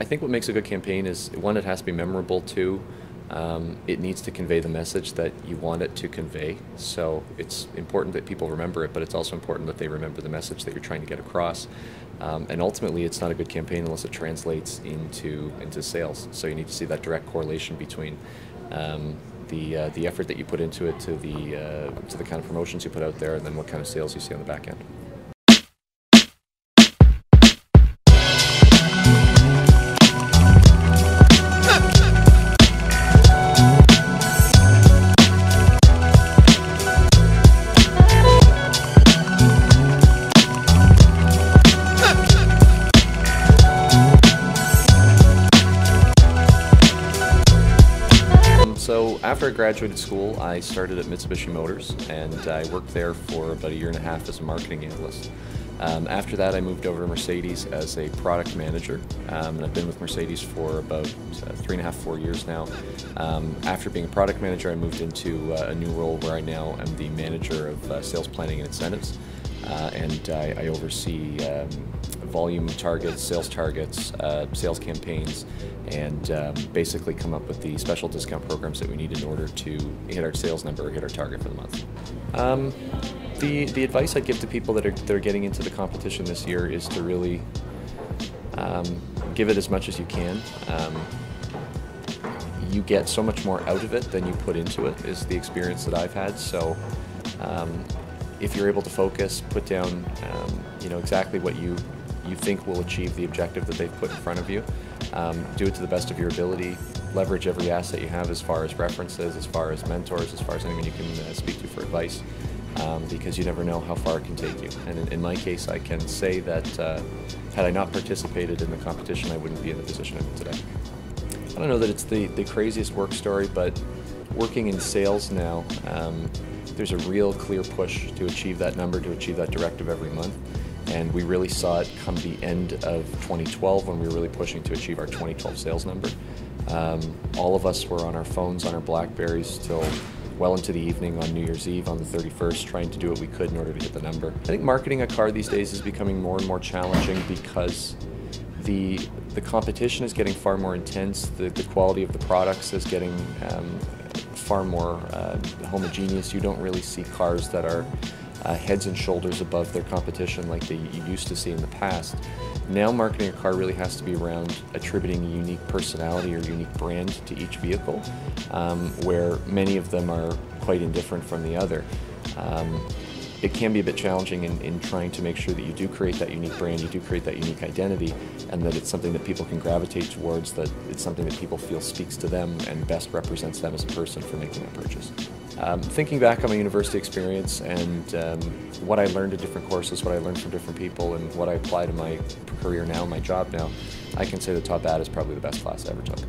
I think what makes a good campaign is one, it has to be memorable. Two, um, it needs to convey the message that you want it to convey. So it's important that people remember it, but it's also important that they remember the message that you're trying to get across. Um, and ultimately, it's not a good campaign unless it translates into into sales. So you need to see that direct correlation between um, the uh, the effort that you put into it to the uh, to the kind of promotions you put out there, and then what kind of sales you see on the back end. After I graduated school, I started at Mitsubishi Motors, and I worked there for about a year and a half as a marketing analyst. Um, after that, I moved over to Mercedes as a product manager, um, and I've been with Mercedes for about uh, three and a half, four years now. Um, after being a product manager, I moved into uh, a new role where I now am the manager of uh, sales planning and incentives, uh, and I, I oversee um, volume targets, sales targets, uh, sales campaigns, and um, basically come up with the special discount programs that we need in order to hit our sales number or hit our target for the month. Um, the, the advice I'd give to people that are, that are getting into the competition this year is to really um, give it as much as you can. Um, you get so much more out of it than you put into it, is the experience that I've had. So um, if you're able to focus, put down um, you know exactly what you you think will achieve the objective that they've put in front of you. Um, do it to the best of your ability. Leverage every asset you have as far as references, as far as mentors, as far as anyone you can uh, speak to for advice, um, because you never know how far it can take you. And in, in my case, I can say that uh, had I not participated in the competition, I wouldn't be in the position I'm in today. I don't know that it's the, the craziest work story, but working in sales now, um, there's a real clear push to achieve that number, to achieve that directive every month and we really saw it come the end of 2012 when we were really pushing to achieve our 2012 sales number. Um, all of us were on our phones, on our Blackberries till well into the evening on New Year's Eve on the 31st, trying to do what we could in order to hit the number. I think marketing a car these days is becoming more and more challenging because the the competition is getting far more intense. The, the quality of the products is getting um, far more uh, homogeneous. You don't really see cars that are uh, heads and shoulders above their competition like they you used to see in the past. Now marketing a car really has to be around attributing a unique personality or unique brand to each vehicle, um, where many of them are quite indifferent from the other. Um, it can be a bit challenging in, in trying to make sure that you do create that unique brand, you do create that unique identity, and that it's something that people can gravitate towards, that it's something that people feel speaks to them and best represents them as a person for making that purchase. Um, thinking back on my university experience and um, what I learned in different courses, what I learned from different people, and what I apply to my career now, my job now, I can say the Top Ad is probably the best class I ever took.